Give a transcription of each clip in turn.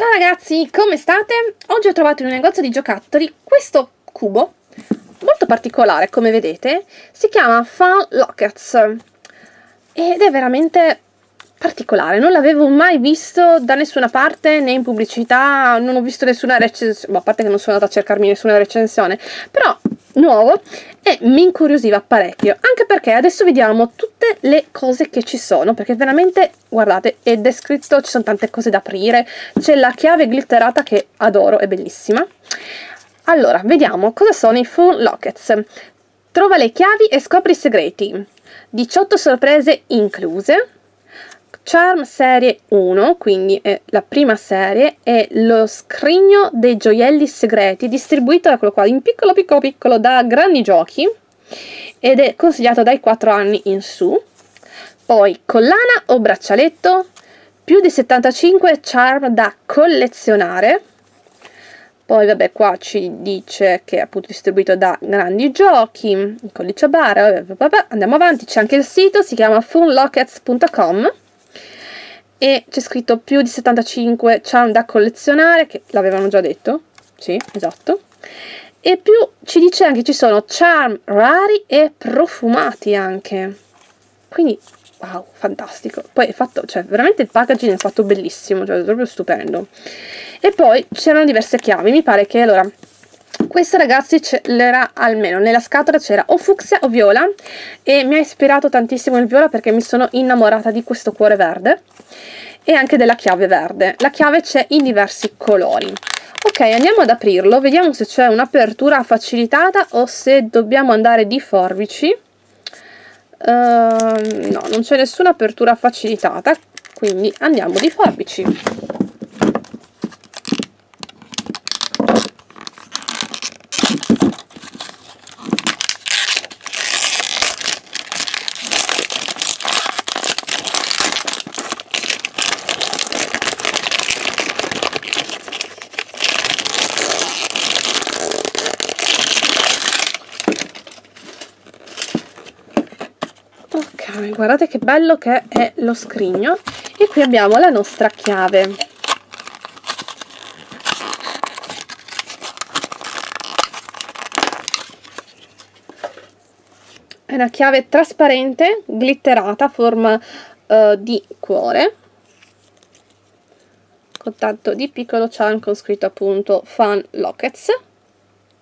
Ciao ragazzi, come state? Oggi ho trovato in un negozio di giocattoli questo cubo molto particolare, come vedete, si chiama Fun Lockets ed è veramente particolare, non l'avevo mai visto da nessuna parte né in pubblicità, non ho visto nessuna recensione, a parte che non sono andata a cercarmi nessuna recensione, però nuovo e mi incuriosiva parecchio, anche perché adesso vediamo tutte le cose che ci sono, perché veramente, guardate, è descritto, ci sono tante cose da aprire, c'è la chiave glitterata che adoro, è bellissima. Allora, vediamo cosa sono i Full Lockets. Trova le chiavi e scopri i segreti. 18 sorprese incluse Charm serie 1, quindi è la prima serie, è lo scrigno dei gioielli segreti, distribuito, eccolo qua, in piccolo piccolo piccolo da grandi giochi, ed è consigliato dai 4 anni in su. Poi collana o braccialetto, più di 75 charm da collezionare. Poi vabbè qua ci dice che è appunto distribuito da grandi giochi, codice barra, andiamo avanti, c'è anche il sito, si chiama funlockets.com e c'è scritto più di 75 charm da collezionare, che l'avevano già detto, sì, esatto, e più ci dice anche ci sono charm rari e profumati anche, quindi wow, fantastico, poi è fatto, cioè veramente il packaging è fatto bellissimo, cioè è proprio stupendo, e poi c'erano diverse chiavi, mi pare che allora questa ragazzi c'era almeno. Nella scatola c'era o fucsia o viola e mi ha ispirato tantissimo il viola perché mi sono innamorata di questo cuore verde e anche della chiave verde. La chiave c'è in diversi colori. Ok andiamo ad aprirlo. Vediamo se c'è un'apertura facilitata o se dobbiamo andare di forbici. Uh, no non c'è nessuna apertura facilitata quindi andiamo di forbici guardate che bello che è lo scrigno. E qui abbiamo la nostra chiave. È una chiave trasparente glitterata a forma uh, di cuore. Contatto di piccolo charm con scritto appunto fun lockets.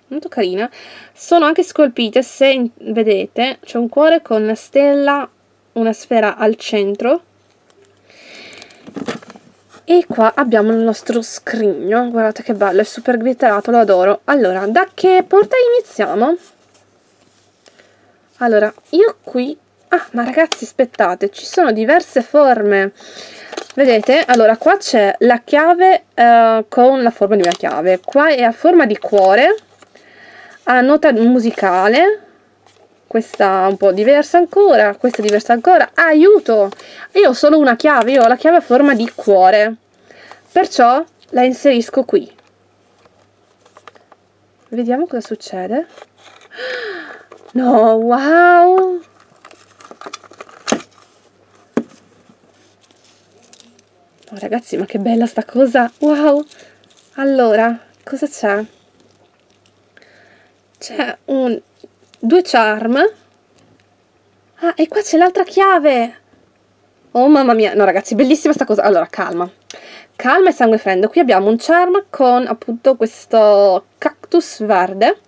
Molto carina. Sono anche scolpite se vedete c'è un cuore con stella una sfera al centro. E qua abbiamo il nostro scrigno. Guardate che bello, è super glitterato, lo adoro. Allora, da che porta iniziamo? allora, io qui ah, ma ragazzi aspettate, ci sono diverse forme. Vedete? allora, qua c'è la chiave uh, con la forma di una chiave. Qua è a forma di cuore a nota musicale questa un po' diversa ancora, questa diversa ancora, aiuto! Io ho solo una chiave, io ho la chiave a forma di cuore, perciò la inserisco qui. Vediamo cosa succede. No, wow! Oh, ragazzi, ma che bella sta cosa! Wow! Allora, cosa c'è? C'è un due charm ah e qua c'è l'altra chiave. Oh mamma mia. No ragazzi bellissima sta cosa. Allora calma. Calma e sangue freddo. Qui abbiamo un charm con appunto questo cactus verde.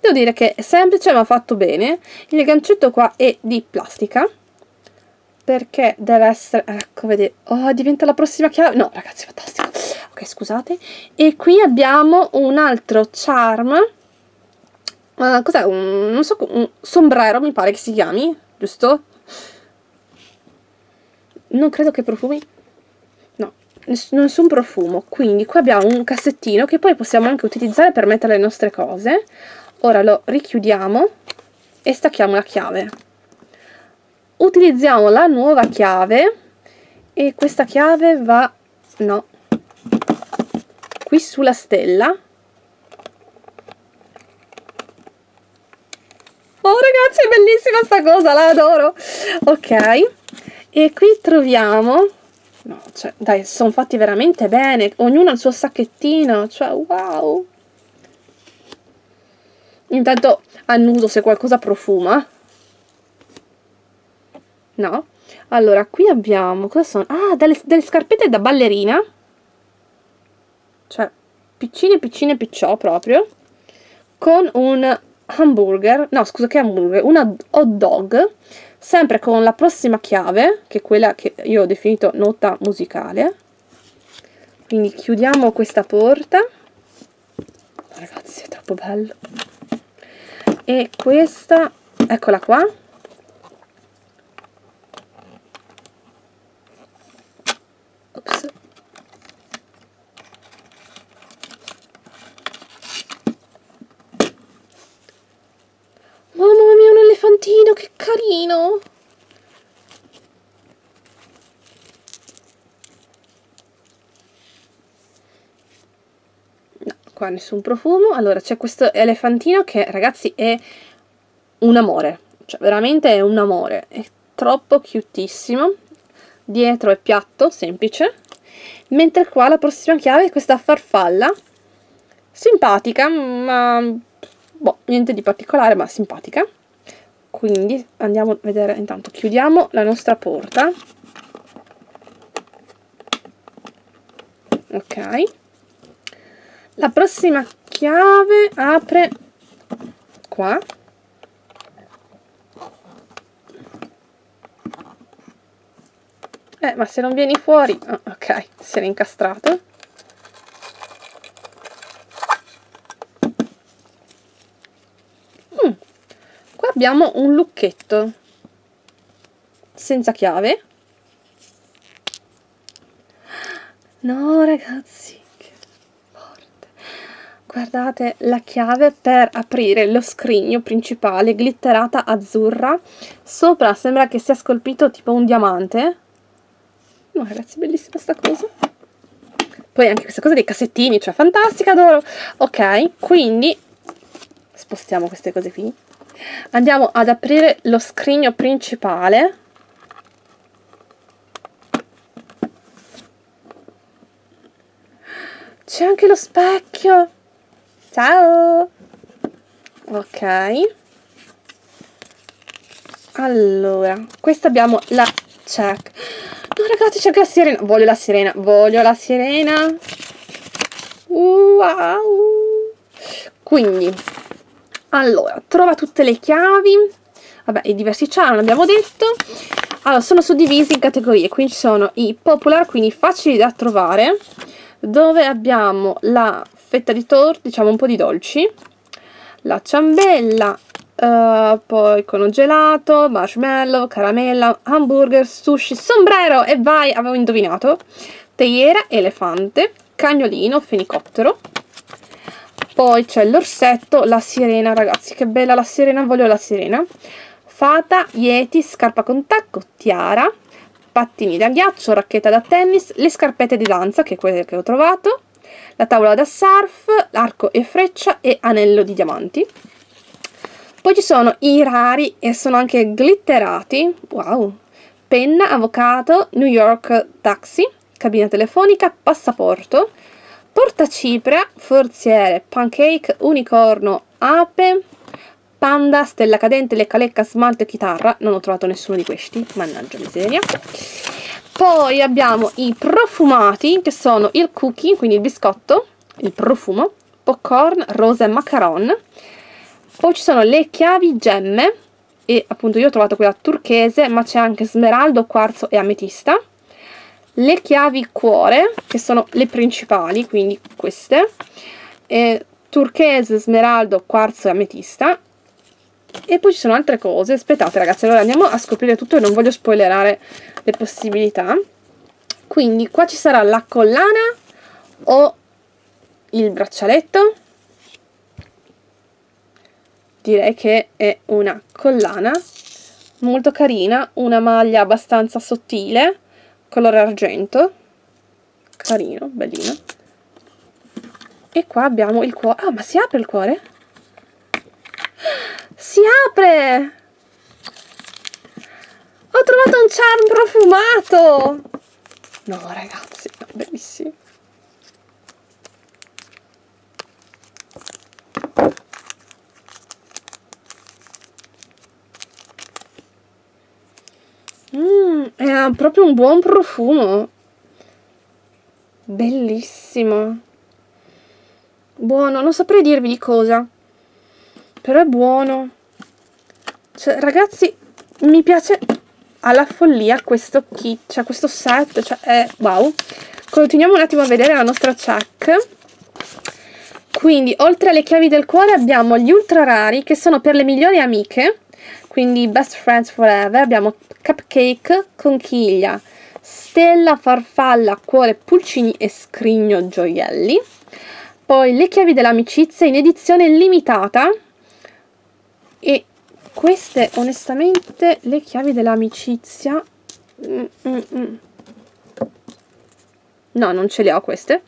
Devo dire che è semplice ma fatto bene. Il gancetto qua è di plastica. Perché deve essere ecco vedete oh diventa la prossima chiave. No ragazzi fantastico. Ok scusate. E qui abbiamo un altro charm uh, cos'è un, non so, un sombrero mi pare che si chiami, giusto? Non credo che profumi, no, ness nessun profumo, quindi qua abbiamo un cassettino che poi possiamo anche utilizzare per mettere le nostre cose, ora lo richiudiamo e stacchiamo la chiave. Utilizziamo la nuova chiave e questa chiave va, no, qui sulla stella Oh ragazzi è bellissima sta cosa, la adoro. Ok, e qui troviamo No, cioè, dai, sono fatti veramente bene. Ognuno ha il suo sacchettino. Cioè, wow. Intanto annuso se qualcosa profuma. No. Allora, qui abbiamo... Cosa sono? Ah, delle, delle scarpette da ballerina. Cioè, piccine, piccine, picciò proprio. Con un hamburger. No, scusa, che hamburger? Un hot dog. Sempre con la prossima chiave, che è quella che io ho definito nota musicale. Quindi chiudiamo questa porta. Ragazzi, è troppo bello. E questa, eccola qua Ops. Mamma elefantino, che carino! No, qua nessun profumo. Allora, c'è questo elefantino che, ragazzi, è un amore. Cioè, veramente è un amore. È troppo cutissimo dietro è piatto, semplice, mentre qua la prossima chiave è questa farfalla, simpatica, ma boh, niente di particolare, ma simpatica. Quindi andiamo a vedere, intanto chiudiamo la nostra porta. Ok. La prossima chiave apre qua Eh, ma se non vieni fuori... Oh, ok, si era incastrato. Abbiamo un lucchetto senza chiave. No, ragazzi, che forte. Guardate la chiave per aprire lo scrigno principale glitterata azzurra. Sopra sembra che sia scolpito tipo un diamante No, ragazzi, bellissima sta cosa. Poi anche questa cosa dei cassettini, cioè fantastica, adoro. Ok, quindi spostiamo queste cose qui. Andiamo ad aprire lo scrigno principale. C'è anche lo specchio. Ciao. Ok. Allora, questa abbiamo la check. No ragazzi c'è anche la sirena Voglio la sirena Voglio la sirena Wow Quindi Allora Trova tutte le chiavi Vabbè i diversi channel abbiamo detto Allora sono suddivisi in categorie Qui ci sono i popular Quindi facili da trovare Dove abbiamo la fetta di torta Diciamo un po' di dolci La ciambella Uh, poi con gelato, marshmallow, caramella, hamburger, sushi, sombrero e vai, avevo indovinato. Teiera, elefante, cagnolino, fenicottero. Poi c'è l'orsetto, la sirena, ragazzi, che bella la sirena, voglio la sirena. Fata, yeti, scarpa con tacco, tiara, pattini da ghiaccio, racchetta da tennis, le scarpette di danza, che è quelle che ho trovato, la tavola da surf, arco e freccia e anello di diamanti. Poi ci sono i rari e sono anche glitterati. Wow! Penna, avvocato, New York taxi, cabina telefonica, passaporto, portacipria, forziere, pancake, unicorno, ape, panda, stella cadente, lecca lecca, smalto e chitarra. Non ho trovato nessuno di questi, mannaggia miseria. Poi abbiamo i profumati, che sono il cookie, quindi il biscotto, il profumo, popcorn, rosa e macaron, poi ci sono le chiavi gemme e appunto io ho trovato quella turchese ma c'è anche smeraldo, quarzo e ametista le chiavi cuore che sono le principali quindi queste e turchese, smeraldo, quarzo e ametista. E poi ci sono altre cose. Aspettate ragazzi allora andiamo a scoprire tutto e non voglio spoilerare le possibilità. Quindi qua ci sarà la collana o il braccialetto. Direi che è una collana molto carina, una maglia abbastanza sottile, colore argento, carino, bellino. E qua abbiamo il cuore. Ah, ma si apre il cuore? Si apre! Ho trovato un charm profumato! no ragazzi no, bellissimi Mmm, proprio un buon profumo. Bellissimo. Buono, non saprei dirvi di cosa. Però è buono. Cioè, ragazzi, mi piace alla follia questo kit, cioè questo set, cioè è wow. Continuiamo un attimo a vedere la nostra check. Quindi, oltre alle chiavi del cuore abbiamo gli ultra rari che sono per le migliori amiche quindi Best Friends Forever, abbiamo Cupcake, Conchiglia, Stella, Farfalla, Cuore, Pulcini e Scrigno Gioielli. Poi Le chiavi dell'amicizia in edizione limitata e queste onestamente le chiavi dell'amicizia mm, mm, mm. no non ce le ho queste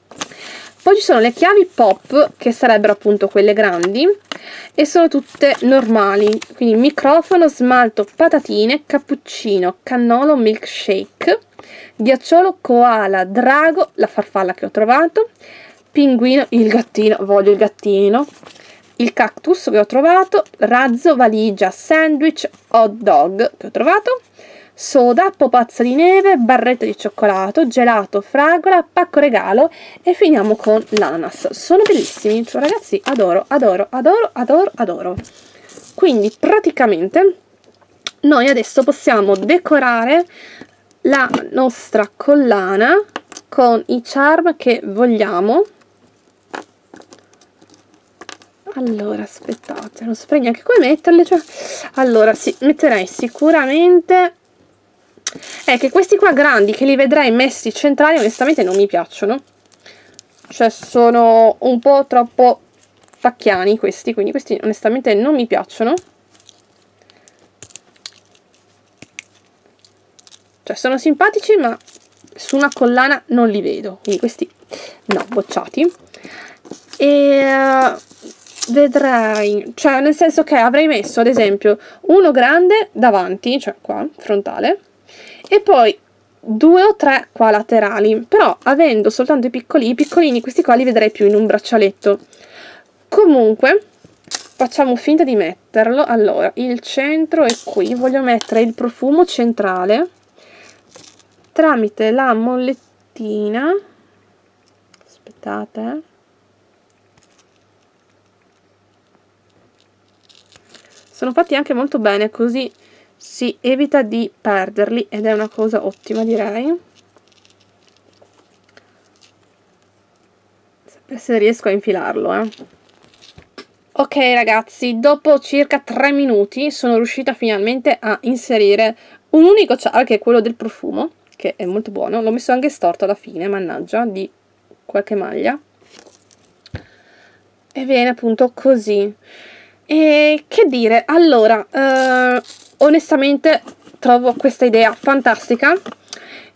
poi ci sono le chiavi pop, che sarebbero appunto quelle grandi, e sono tutte normali. Quindi microfono, smalto, patatine, cappuccino, cannolo, milkshake, ghiacciolo, koala, drago, la farfalla che ho trovato, pinguino, il gattino, voglio il gattino, il cactus che ho trovato, razzo, valigia, sandwich, hot dog che ho trovato, soda, popazza di neve, barretta di cioccolato, gelato, fragola, pacco regalo e finiamo con l'ananas. Sono bellissimi, cioè ragazzi adoro, adoro, adoro, adoro, adoro. Quindi praticamente noi adesso possiamo decorare la nostra collana con i charm che vogliamo. Allora, aspettate, non saprei neanche come metterle. Cioè... Allora, sì, metterei sicuramente è che questi qua grandi che li vedrei messi centrali onestamente non mi piacciono. Cioè sono un po' troppo pacchiani questi quindi questi onestamente non mi piacciono. Cioè sono simpatici ma su una collana non li vedo. Quindi questi no, bocciati. E uh, vedrei cioè nel senso che avrei messo ad esempio uno grande davanti cioè qua, frontale e poi due o tre qua laterali però avendo soltanto i piccolini, i piccolini questi qua li vedrei più in un braccialetto. Comunque facciamo finta di metterlo. Allora il centro è qui. Voglio mettere il profumo centrale tramite la mollettina. Aspettate eh. sono fatti anche molto bene così si evita di perderli ed è una cosa ottima direi. Se riesco a infilarlo eh. ok ragazzi dopo circa 3 minuti sono riuscita finalmente a inserire un unico char che è quello del profumo che è molto buono. L'ho messo anche storto alla fine mannaggia di qualche maglia. E viene appunto così. E che dire allora eh, onestamente trovo questa idea fantastica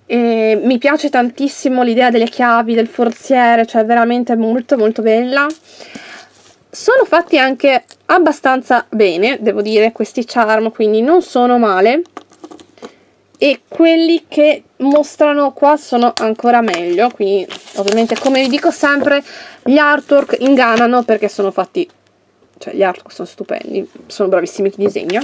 e mi piace tantissimo l'idea delle chiavi, del forziere, cioè veramente molto molto bella. Sono fatti anche abbastanza bene, devo dire, questi charm, quindi non sono male. E quelli che mostrano qua sono ancora meglio, quindi ovviamente come vi dico sempre gli artwork ingannano perché sono fatti, cioè gli artwork sono stupendi, sono bravissimi chi disegna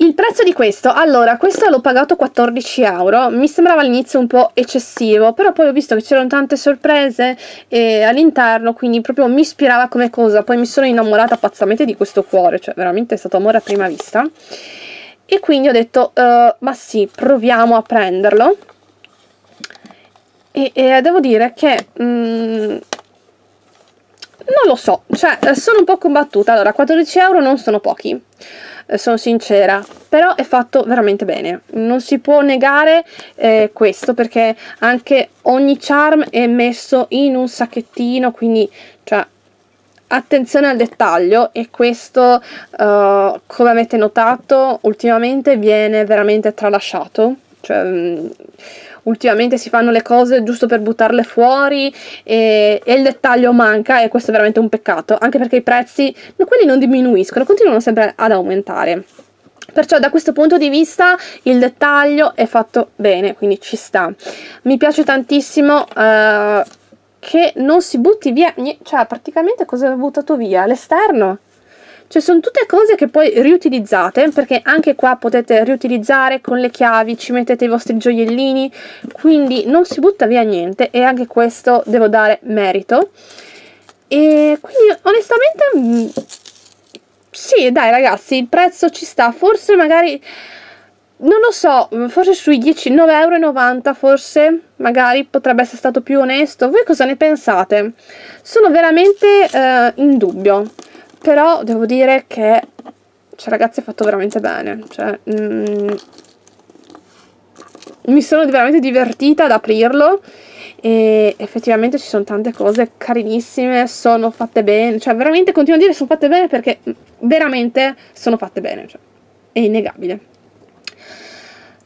il prezzo di questo, allora, questo l'ho pagato 14 euro, mi sembrava all'inizio un po' eccessivo, però poi ho visto che c'erano tante sorprese eh, all'interno, quindi proprio mi ispirava come cosa, poi mi sono innamorata pazzamente di questo cuore, cioè veramente è stato amore a prima vista, e quindi ho detto, uh, ma sì, proviamo a prenderlo, e, e devo dire che... Mm, non lo so, cioè sono un po' combattuta, allora 14 euro non sono pochi, eh, sono sincera, però è fatto veramente bene, non si può negare eh, questo perché anche ogni charm è messo in un sacchettino, quindi cioè, attenzione al dettaglio e questo uh, come avete notato ultimamente viene veramente tralasciato, cioè mm, ultimamente si fanno le cose giusto per buttarle fuori e, e, il dettaglio manca e questo è veramente un peccato, anche perché i prezzi, quelli non diminuiscono, continuano sempre ad aumentare. Perciò da questo punto di vista il dettaglio è fatto bene, quindi ci sta. Mi piace tantissimo uh, che non si butti via, cioè praticamente cosa ho buttato via? L'esterno? Cioè sono tutte cose che poi riutilizzate, perché anche qua potete riutilizzare con le chiavi, ci mettete i vostri gioiellini, quindi non si butta via niente e anche questo devo dare merito. E quindi onestamente mm, sì dai ragazzi il prezzo ci sta, forse magari non lo so, forse sui 10, 9,90€ forse, magari potrebbe essere stato più onesto. Voi cosa ne pensate? Sono veramente eh, in dubbio però devo dire che cioè ragazzi è fatto veramente bene cioè mm, mi sono veramente divertita ad aprirlo e effettivamente ci sono tante cose carinissime sono fatte bene cioè veramente continuo a dire sono fatte bene perché veramente sono fatte bene cioè, è innegabile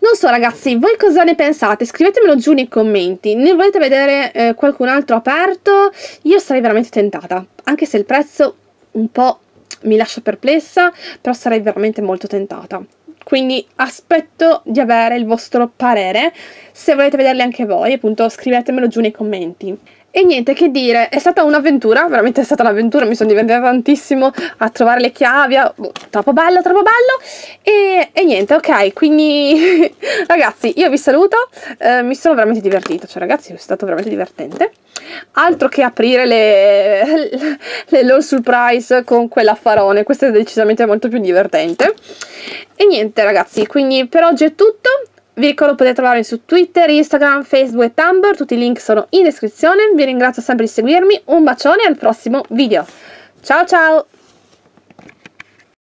non so ragazzi, voi cosa ne pensate? Scrivetemelo giù nei commenti. Ne volete vedere eh, qualcun altro aperto? Io sarei veramente tentata, anche se il prezzo un po' mi lascia perplessa, però sarei veramente molto tentata. Quindi aspetto di avere il vostro parere, se volete vederli anche voi, appunto scrivetemelo giù nei commenti. E niente, che dire, è stata un'avventura, veramente è stata un'avventura, mi sono divertita tantissimo a trovare le chiavi, oh, troppo bello, troppo bello, e, e niente, ok, quindi ragazzi, io vi saluto, eh, mi sono veramente divertita, cioè ragazzi è stato veramente divertente, altro che aprire le, le LOL Surprise con quell'affarone, questo è decisamente molto più divertente, e niente ragazzi, quindi per oggi è tutto, vi ricordo potete trovarmi su Twitter, Instagram, Facebook e Tumblr, tutti i link sono in descrizione. Vi ringrazio sempre di seguirmi, un bacione e al prossimo video. Ciao ciao!